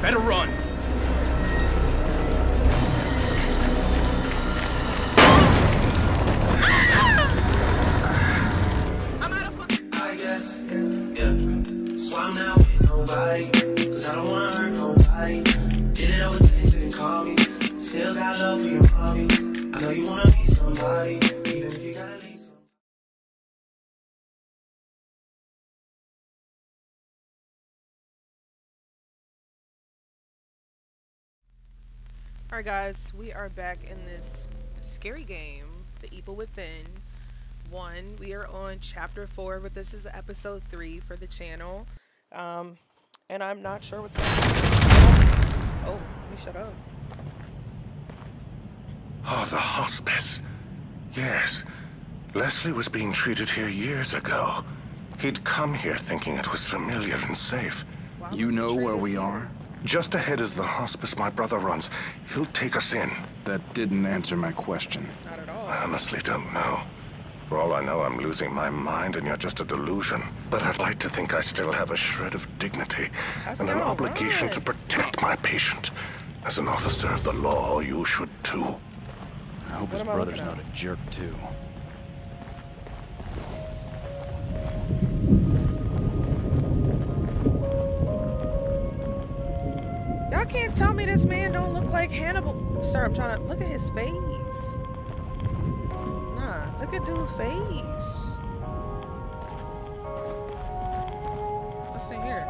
Better run. Alright guys, we are back in this scary game, The Evil Within. One, we are on chapter four, but this is episode three for the channel. Um, and I'm not sure what's going on. Oh, let me shut up. Oh, the hospice. Yes. Leslie was being treated here years ago. He'd come here thinking it was familiar and safe. Why You know where treated- we are? Just ahead is the hospice my brother runs. He'll take us in. That didn't answer my question. Not at all. I honestly don't know. For all I know, I'm losing my mind and you're just a delusion. But I'd like to think I still have a shred of dignity That's and an obligation right. to protect my patient. As an officer of the law, you should too. I hope What his brother's not a jerk, too. Can't tell me this man don't look like Hannibal. Sir, I'm trying to look at his face. Nah, look at dude's face. What's in here?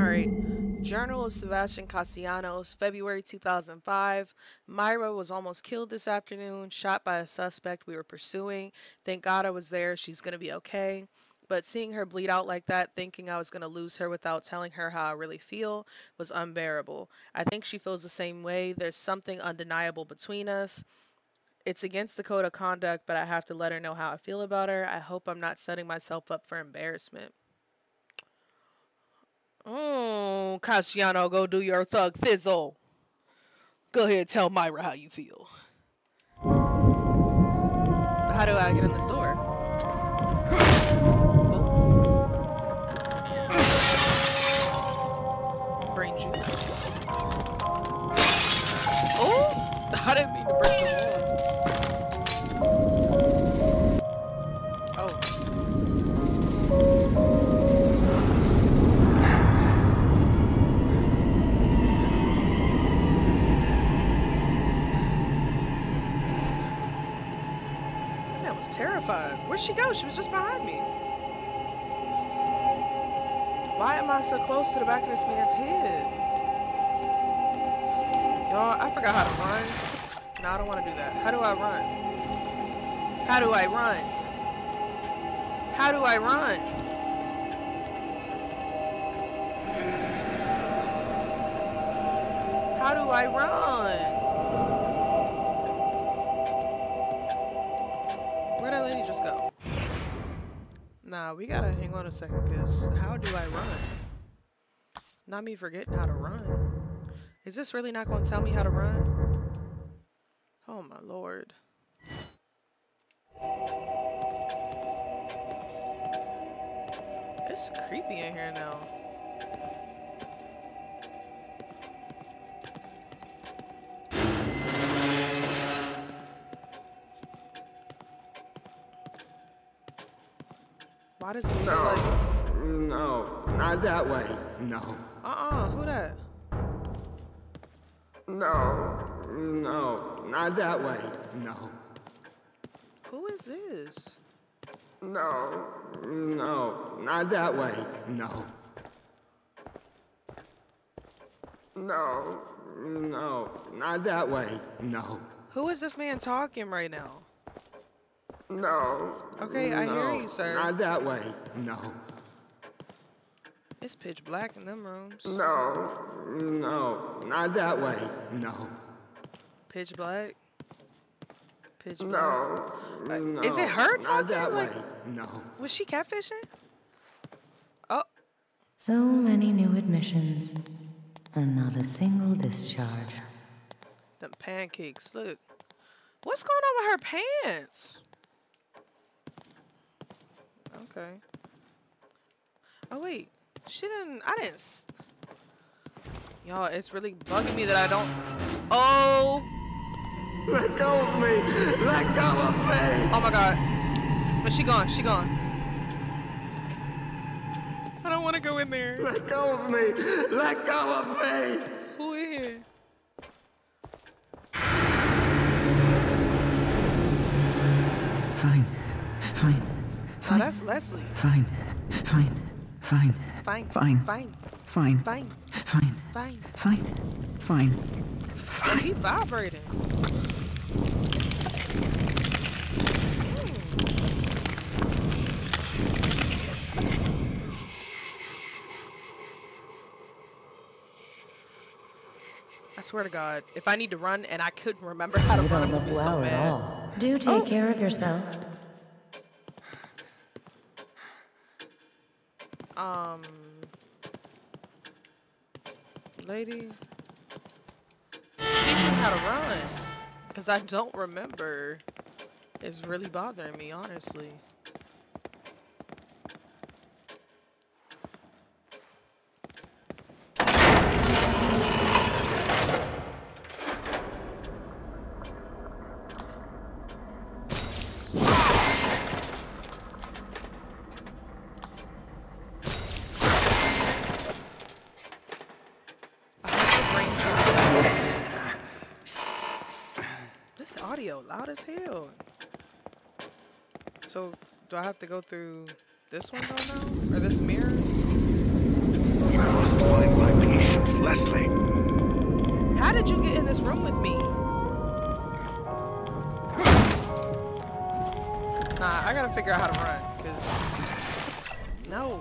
Alright. Journal of Sebastian Castellanos, February 2005. Myra was almost killed this afternoon, shot by a suspect we were pursuing. Thank God I was there. She's going to be okay. But seeing her bleed out like that, thinking I was going to lose her without telling her how I really feel, was unbearable. I think she feels the same way. There's something undeniable between us. It's against the code of conduct, but I have to let her know how I feel about her. I hope I'm not setting myself up for embarrassment. Oh, Cassiano, go do your thug thizzle. Go ahead, tell Myra how you feel. How do I get in the store? I didn't mean to break the wall. Oh. That was terrified. Where'd she go? She was just behind me. Why am I so close to the back of this man's head? Y'all, I forgot how to run. No, I don't want to do that. How do I run? How do I run? How do I run? How do I run? Where'd lady just go? Nah, we gotta hang on a second, cause how do I run? Not me forgetting how to run. Is this really not gonna tell me how to run? Oh my lord. It's creepy in here now. Why does this look like No, not that way. No. uh-uh, who that? No, no, not that way. No. Who is this? No, no, not that way. No. No, no, not that way. No. Who is this man talking right now? No. Okay, I hear you, sir. Not that way. No. It's pitch black in them rooms. No, no, not that way. No. Pitch black. Pitch black. No. Uh, no is it her Not talking? that Like, way. No. was she catfishing? Oh, So many new admissions, and not a single discharge. The pancakes. Look. What's going on with her pants? Okay. Oh, wait. She didn't. I didn't. Y'all, it's really bugging me that I don't. Oh. Let go of me! Let go of me! Oh my god. But she gone. She gone. I don't want to go in there. Let go of me! Let go of me! Who in here? Fine. Fine. Oh, that's Leslie. Fine. Fine. Fine. Fine. Fine. Fine. Fine. Fine. Fine. Fine. Fine. Fine. Oh, he vibrating. I swear to God, if I need to run and I couldn't remember how to You run, don't I'm gonna look be so well at mad. all. Do take care of yourself. Um, lady, teach me how to run, cause I don't remember. It's really bothering me, honestly. I have to bring this. This audio loud as hell. So, do I have to go through this window now, or this mirror? I must find my patients, Leslie. How did you get in this room with me? Nah, I gotta figure out how to run, cause no.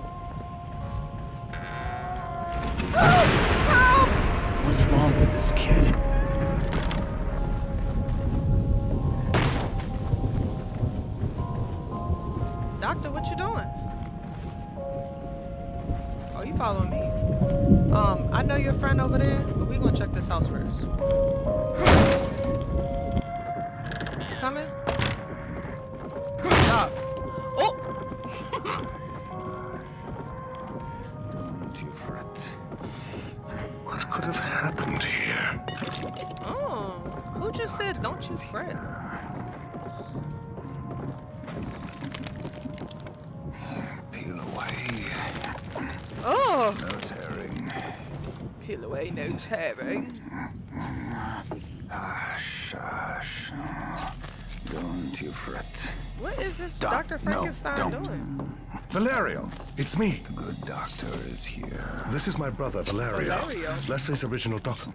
Help! Help! What's wrong with this kid? Over there, but we gonna check this house first. You coming? Away, no tearing. Hush, hush. Don't you fret. What is this Doc, Dr. no, Frankenstein don't. doing? Valerio, it's me. The good doctor is here. This is my brother, Valerio. Valerio? Leslie's original doctor.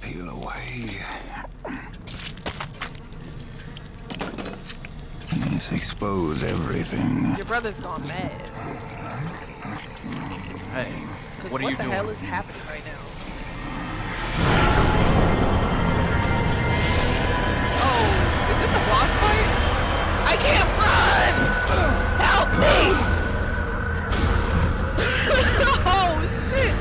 Peel away. Yes, expose everything. Your brother's gone mad. Hey, Because what what, are you the doing? hell is happening right now? Oh, is this a boss fight? I can't run! Help me! oh, shit!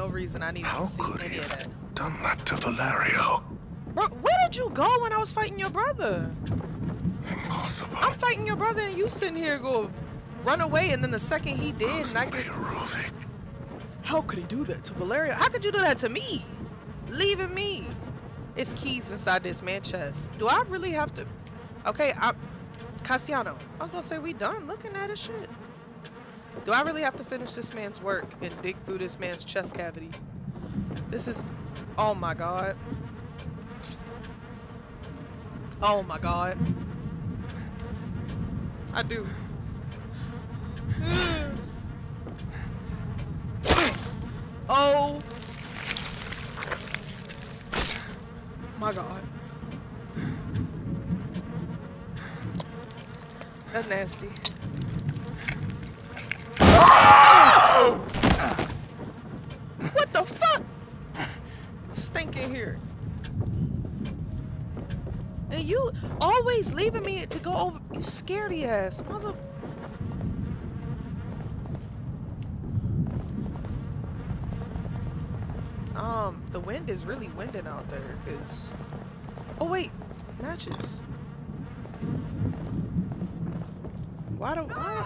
No reason I need How to see could any he of have that. done that to Valerio? Bro, where did you go when I was fighting your brother? Impossible. I'm fighting your brother and you sitting here go run away and then the second he did and I get Ruvik. How could he do that to Valerio? How could you do that to me? Leaving me. It's keys inside this man chest. Do I really have to? Okay, I. Cassiano, I was gonna say we done looking at his shit. Do I really have to finish this man's work and dig through this man's chest cavity? This is. Oh my god. Oh my god. I do. oh my god. That's nasty. What the fuck? Stinking here. And you always leaving me to go over. You scaredy ass mother. Um, the wind is really winding out there, cause. Oh wait, matches. Why do why?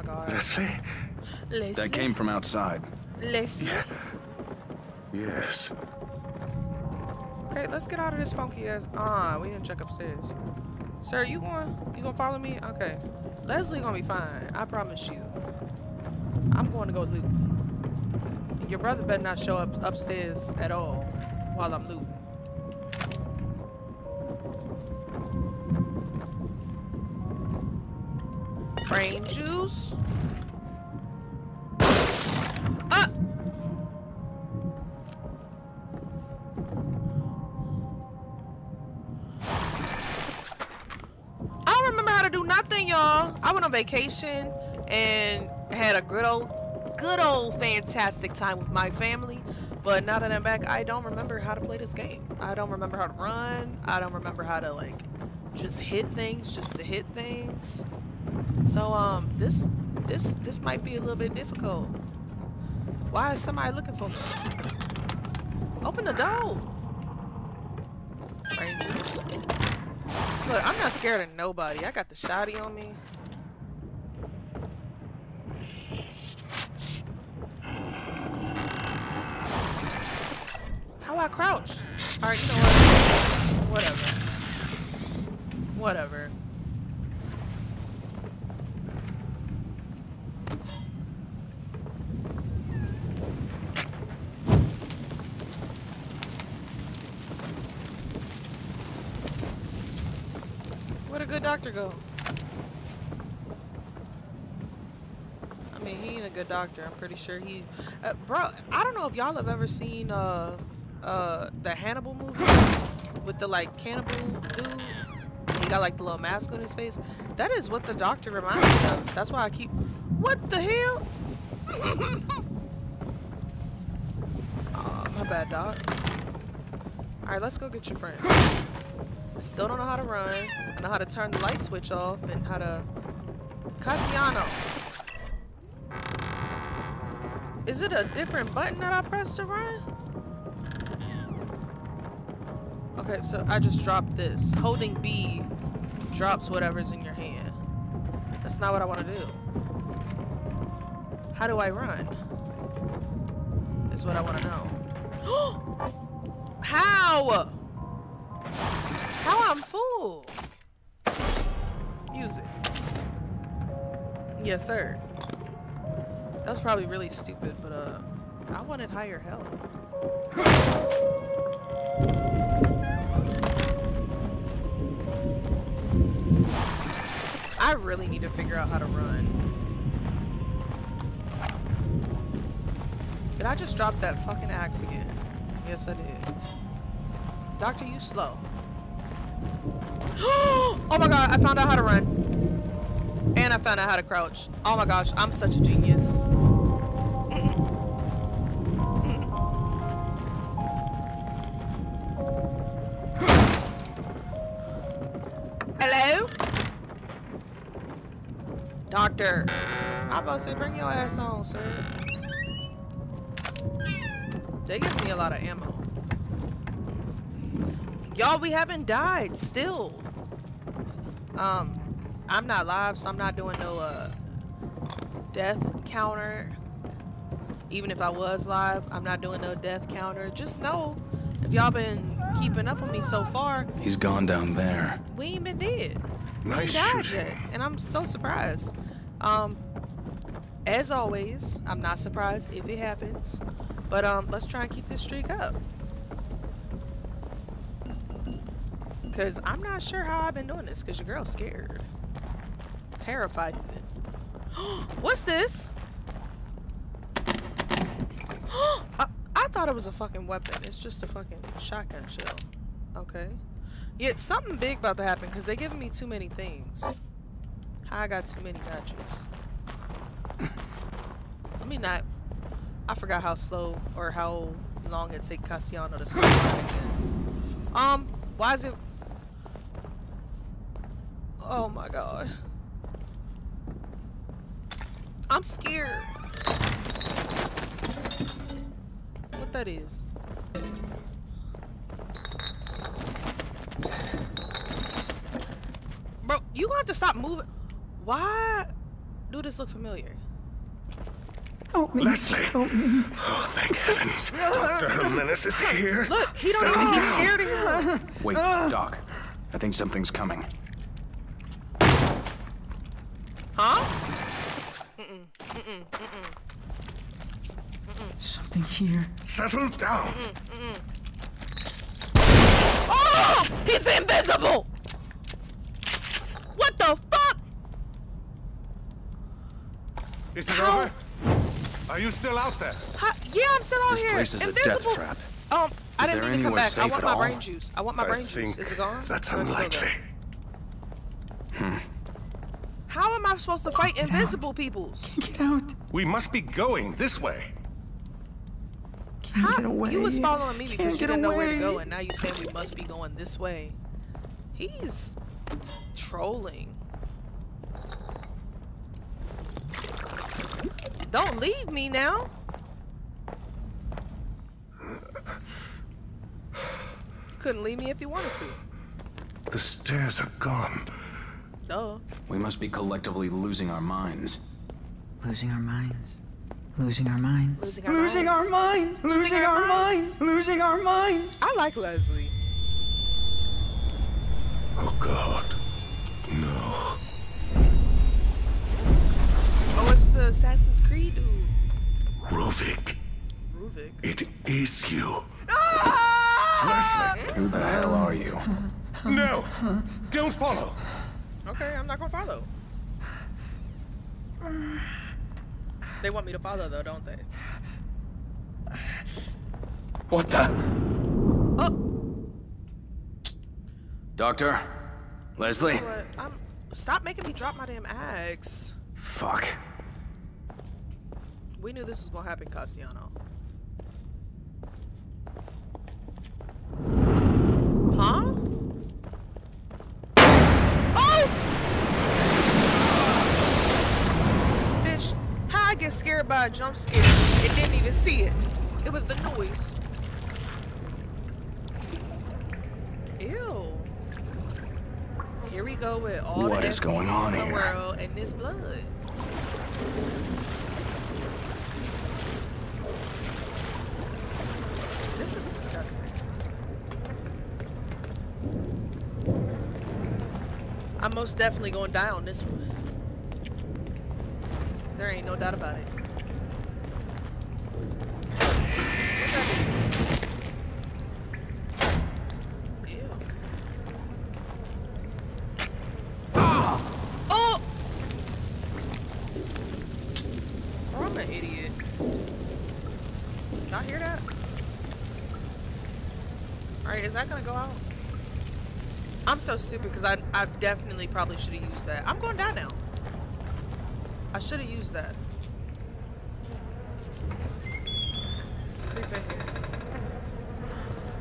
My god. Leslie? Leslie. That came from outside. Leslie. Yes. Okay, let's get out of this funky ass. Ah, we didn't check upstairs. Sir, you going? You gonna follow me? Okay. Leslie gonna be fine. I promise you. I'm going to go loot. Your brother better not show up upstairs at all while I'm looting. Brain juice. Ah! I don't remember how to do nothing, y'all. I went on vacation and had a good old, good old fantastic time with my family. But now that I'm back, I don't remember how to play this game. I don't remember how to run. I don't remember how to like just hit things, just to hit things. So um, this this this might be a little bit difficult. Why is somebody looking for me? Open the door. Look, I'm not scared of nobody. I got the shotty on me. How I crouch? Alright, you know what? Whatever. Whatever. Doctor go? I mean, he ain't a good doctor. I'm pretty sure he... Uh, bro, I don't know if y'all have ever seen uh, uh, the Hannibal movies with the, like, cannibal dude. He got, like, the little mask on his face. That is what the doctor reminds me of. That's why I keep... What the hell? Aw, my bad, doc. Alright, let's go get your friend. I still don't know how to run. I know how to turn the light switch off and how to... Cassiano. Is it a different button that I press to run? Okay, so I just dropped this. Holding B drops whatever's in your hand. That's not what I want to do. How do I run? Is what I want to know. How? I'm full? Use it. Yes, sir. That was probably really stupid, but uh, I wanted higher health. I really need to figure out how to run. Did I just drop that fucking axe again? Yes, I did. Doctor, you slow. oh my god, I found out how to run. And I found out how to crouch. Oh my gosh, I'm such a genius. Hello? Doctor. I'm about to say, bring your ass on, sir. They give me a lot of ammo. Y'all, we haven't died still. Um, I'm not live, so I'm not doing no uh death counter. Even if I was live, I'm not doing no death counter. Just know If y'all been keeping up with me so far, He's gone down there. we ain't been dead. We Nice ain't died shooting. yet, and I'm so surprised. Um, as always, I'm not surprised if it happens, but um, let's try and keep this streak up. Cause I'm not sure how I've been doing this. Cause your girl's scared, terrified. What's this? I, I thought it was a fucking weapon. It's just a fucking shotgun shell. Okay. Yet something big about to happen because they're giving me too many things. How I got too many matches. Let me not. I forgot how slow or how long it take Cassiano to down again. Um, why is it? Oh my god. I'm scared. What that is? Bro, you gonna have to stop moving. Why do this look familiar? Help me. Leslie! Help me. Oh, thank heavens. Dr. Jimenez is here. Look, he don't Settle even get scared of him. Wait, Doc. I think something's coming. Huh? Something here. Settle down. Oh! He's invisible! What the fuck? Is it How? over? Are you still out there? How? Yeah, I'm still on This here. place is a death trap. Um, I Is didn't there mean to come anywhere back. I want at my all? brain juice. I want my I brain think juice. Is it gone? that's Or it's still unlikely. How am I supposed to fight invisible peoples? Get out. We must be going this way. Can't How? get away. You was following me because Can't you didn't know where to go, and now you saying we must be going this way. He's trolling. Don't leave me now. You couldn't leave me if you wanted to. The stairs are gone. Duh. We must be collectively losing our minds. Losing our minds. Losing our minds. Losing our Losing our minds. minds. Losing our our minds. minds. Losing our minds. I like Leslie. Oh, God. No. Oh, it's the Assassin's Creed dude. Ruvik, Ruvik. it is you. Ah! Who the hell are you? No! Don't follow! Okay, I'm not gonna follow. They want me to follow though, don't they? What the? Oh, Doctor? Leslie? but I'm. Stop making me drop my damn axe. Fuck. We knew this was gonna happen, Cassiano. Huh? Oh! Bitch, how I get scared by a jump scare and didn't even see it. It was the noise. Ew. Here we go with all What the is going on in the here? world and this blood. This is disgusting. I'm most definitely going to die on this one. There ain't no doubt about it. Oh! I'm an idiot. Y'all hear that? Alright, is that gonna go out? I'm so stupid because I, I definitely probably should have used that. I'm going down now. I should have used that. Creep in here.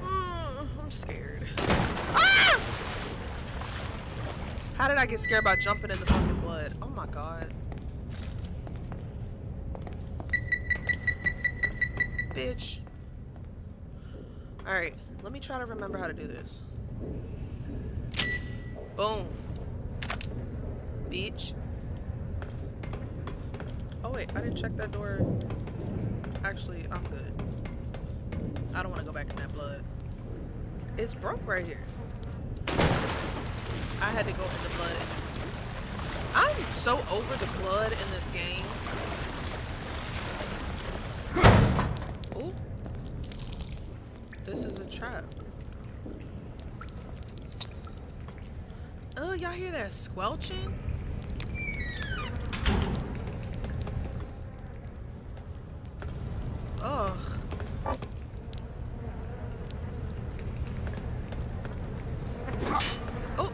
Mm, I'm scared. Ah! How did I get scared by jumping in the fucking blood? Oh my god. Bitch. Alright, let me try to remember how to do this. Boom. Bitch. Oh wait, I didn't check that door. Actually, I'm good. I don't want to go back in that blood. It's broke right here. I had to go in the blood. I'm so over the blood in this game. Ooh. This is a trap. Oh, y'all hear that squelching? Ugh. Oh.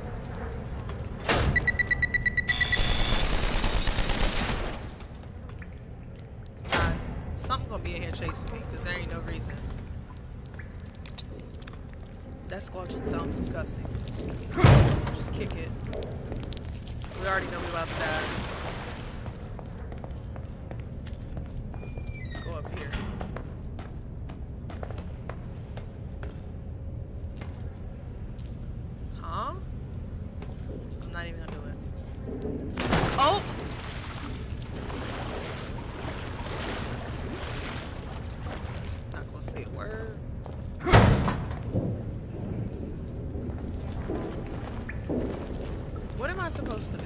God, something gonna be in here chasing me, because there ain't no reason. That squelching sounds disgusting. Just kick it. We already know we about to die. Let's go up here. Huh? I'm not even gonna do it. Oh! Not gonna say a word. What am I supposed to do?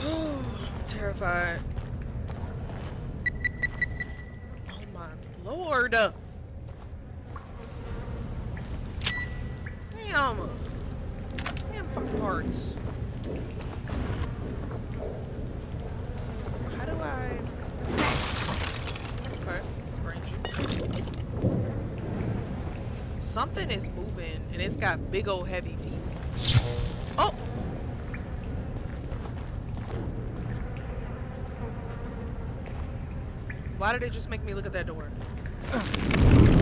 I'm terrified. Oh my lord. Damn. Damn fucking hearts. How do I... Okay, brain juice. Something is moving and it's got big old heavy feet. Oh! Why did it just make me look at that door? He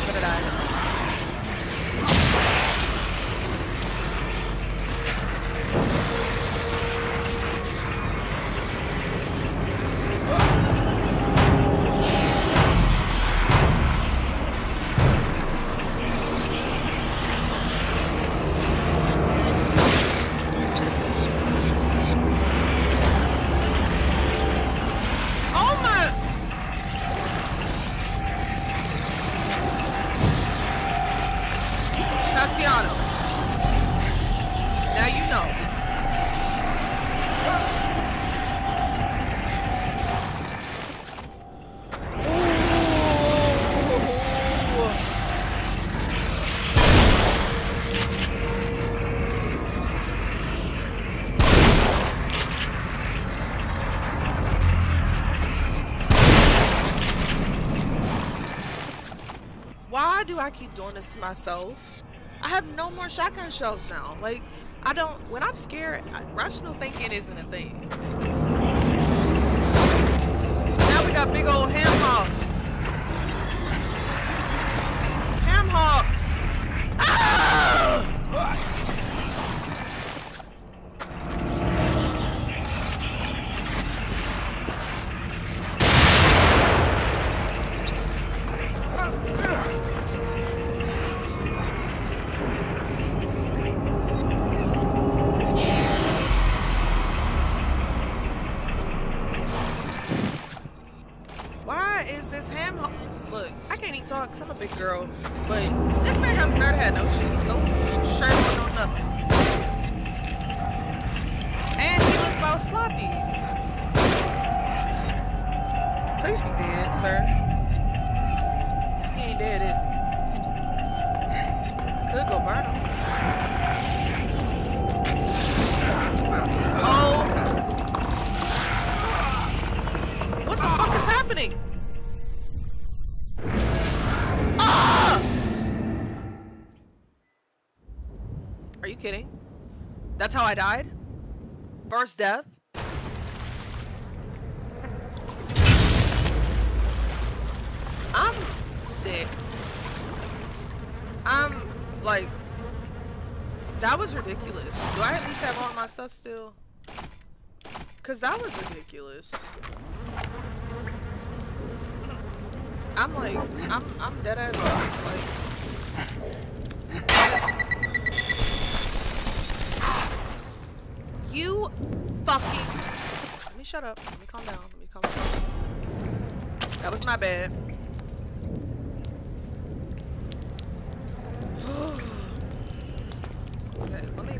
gonna die, I'm gonna die, do I keep doing this to myself? I have no more shotgun shells now. Like, I don't, when I'm scared, rational thinking isn't a thing. Now we got big old. Ham hock. Ah! talk, cause I'm a big girl. I died? First death? I'm sick. I'm like, that was ridiculous. Do I at least have all my stuff still? Cause that was ridiculous. I'm like, I'm I'm dead ass sick. Like, you fucking. Let me shut up. Let me calm down. Let me calm down. That was my bad. okay, let me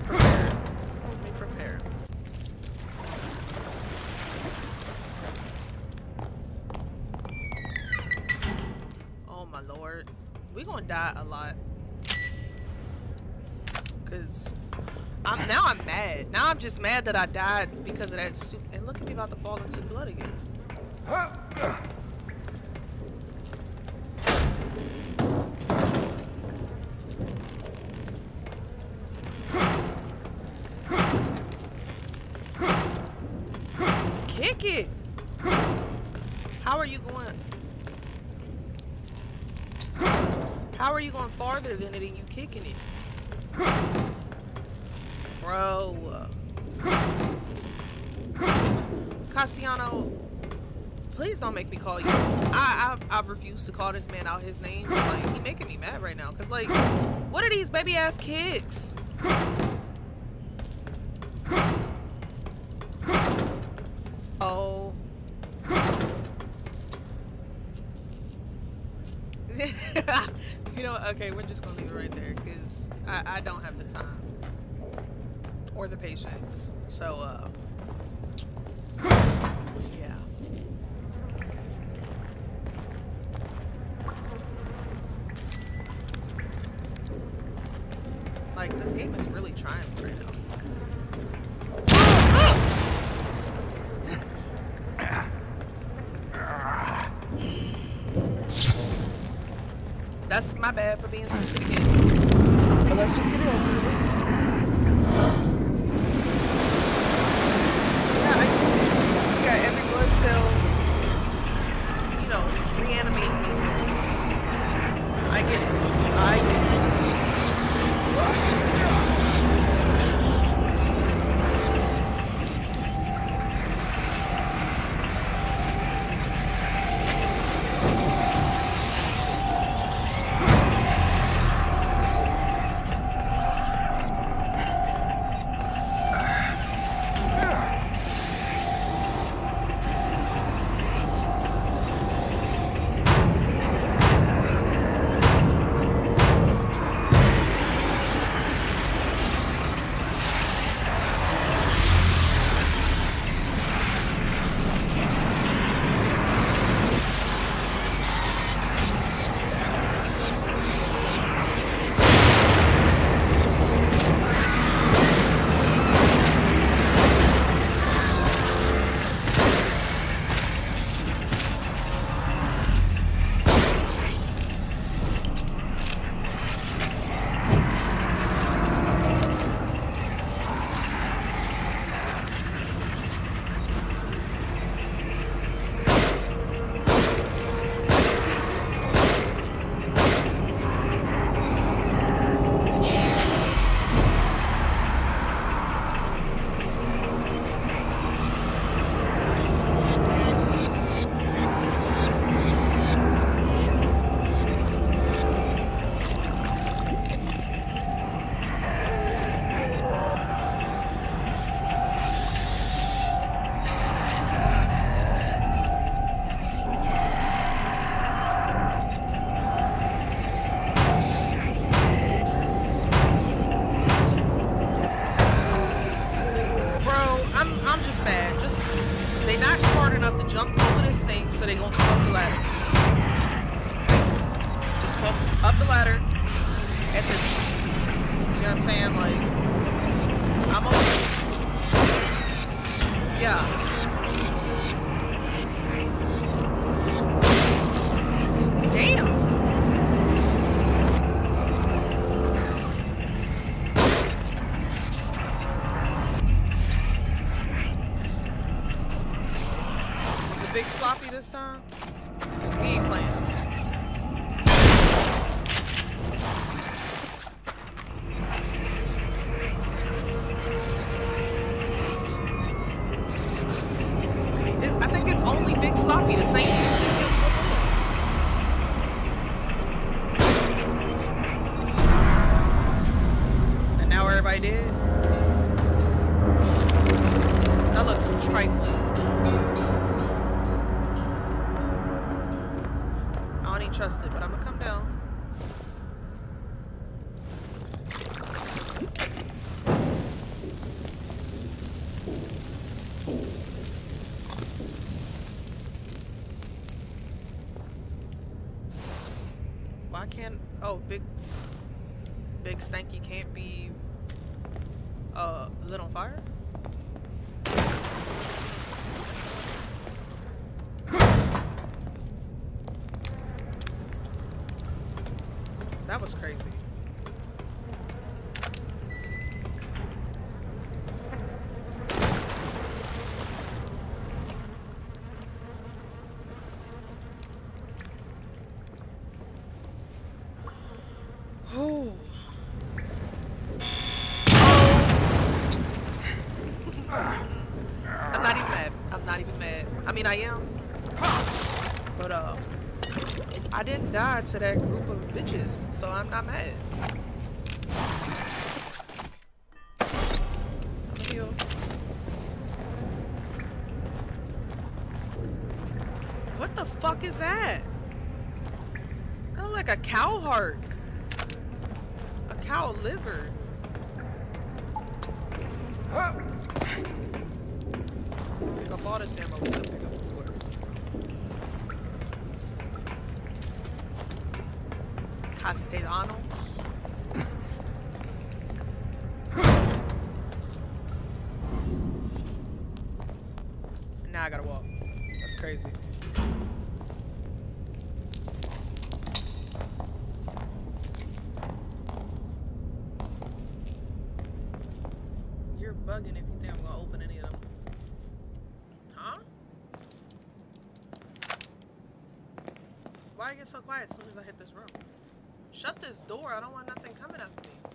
Now I'm just mad that I died because of that soup. And look at me about to fall into blood again. Kick it. How are you going? How are you going farther than it and you kicking it? Bro. Castellano, please don't make me call you. I, I I refuse to call this man out his name. Like he making me mad right now. Cause like, what are these baby ass kicks? Oh. you know, what? okay, we're just gonna leave it right there because I, I don't have the time or the patience. So, uh, yeah. Like, this game is really trying right now. That's my bad for being stupid again. Big sloppy this time? 'Cause we ain't playing. Was crazy. Oh. I'm not even mad. I'm not even mad. I mean, I am. But, uh, I didn't die to that group bitches, so I'm not mad. I'm heal. What the fuck is that? That look like a cow heart. A cow liver. Pick up all this ammo we didn't pick up before. Castellanos. And now I gotta walk. That's crazy. You're bugging if you think I'm gonna open any of them. Huh? Why I get so quiet as soon as I hit this room? Shut this door. I don't want nothing coming after me.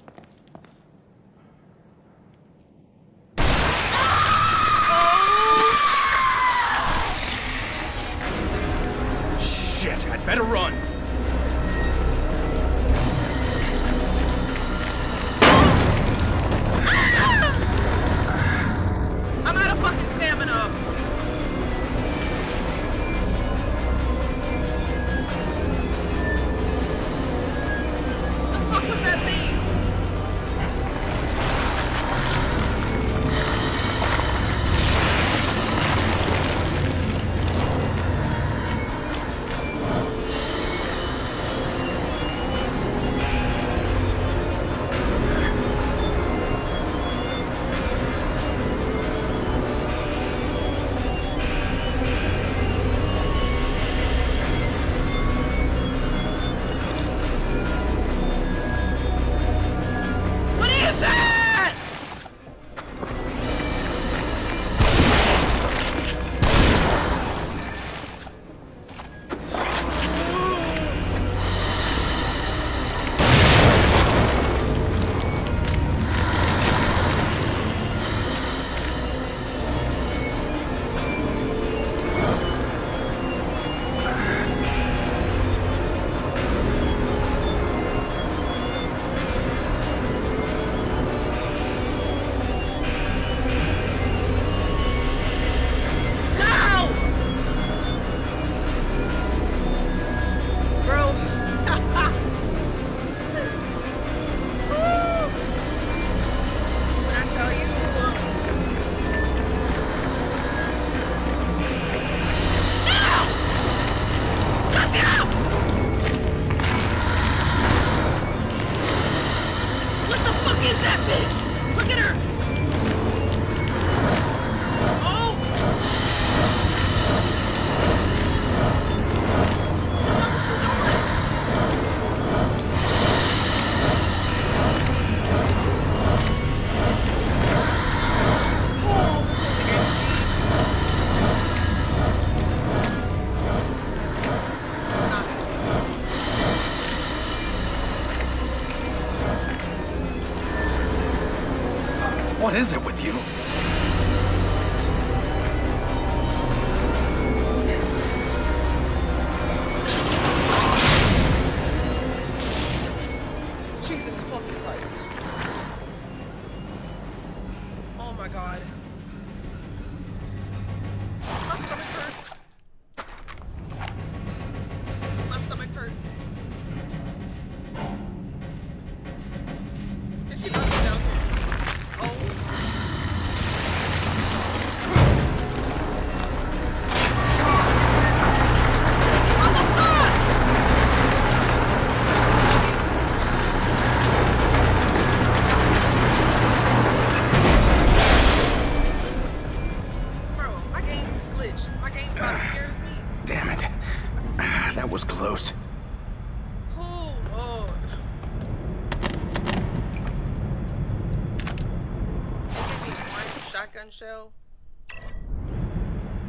Shell.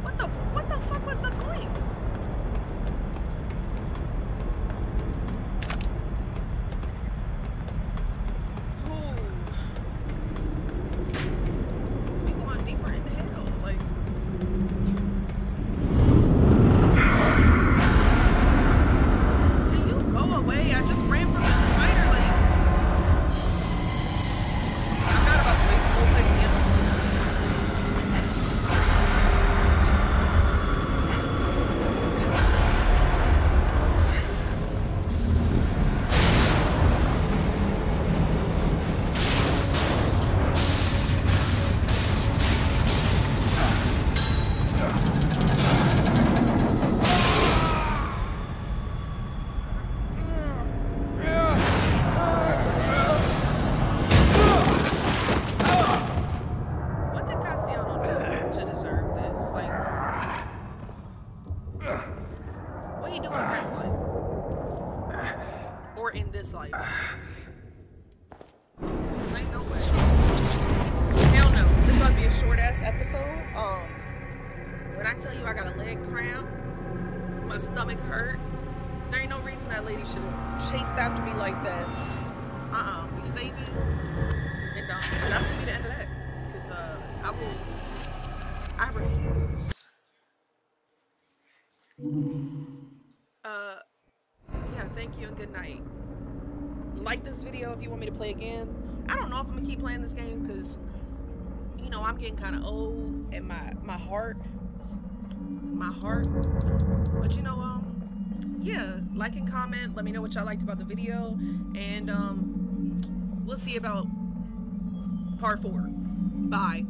What the Or in this life? 'Cause ain't no way. Hell no. This to be a short ass episode. Um, when I tell you I got a leg cramp, my stomach hurt. There ain't no reason that lady should have chased after me like that. Uh-uh. We save you. And um, that's gonna be the end of that. Cause uh, I will. I refuse. like this video if you want me to play again. I don't know if I'm gonna keep playing this game because you know I'm getting kind of old and my my heart, my heart. But you know um yeah, like and comment. Let me know what y'all liked about the video, and um we'll see about part four. Bye.